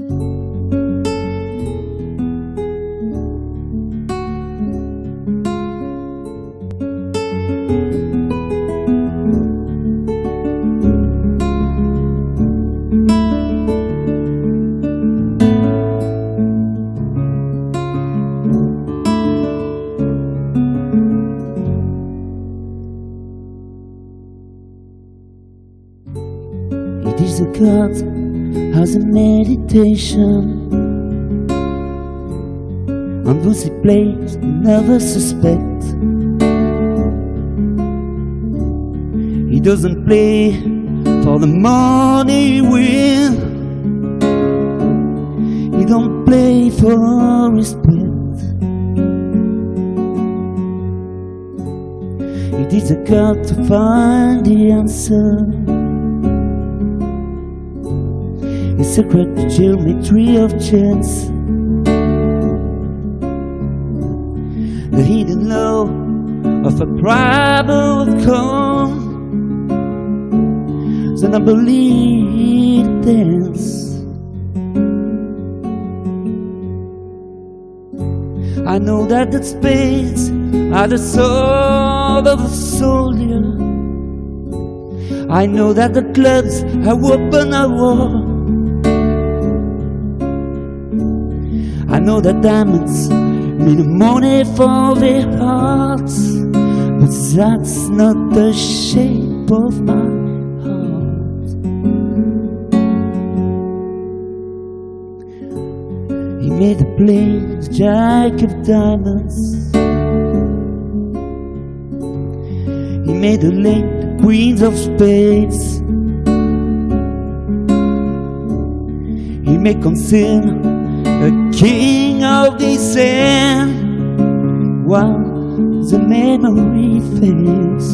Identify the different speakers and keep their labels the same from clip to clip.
Speaker 1: It is a God as a meditation on he plays never suspect. He doesn't play for the money win. He don't play for respect. It is a God to find the answer. A secret geometry of chance. The hidden law of a problem probable calm. Then I believe dance. I know that the spades are the sword of a soldier. I know that the clubs are weapon of war. Know that diamonds mean money for their hearts, but that's not the shape of my heart. He made the plains jack of diamonds. He made the lake the queens of spades. He made conceal a of the sand while the memory fades.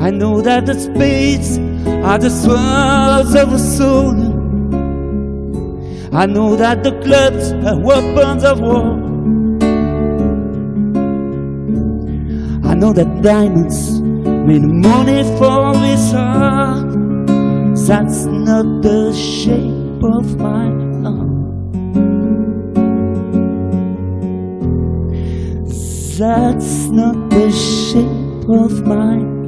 Speaker 1: I know that the spades are the swords of a soldier. I know that the clubs are weapons of war. I know that diamonds mean money for his heart. That's not the shape of my heart. That's not the shape of my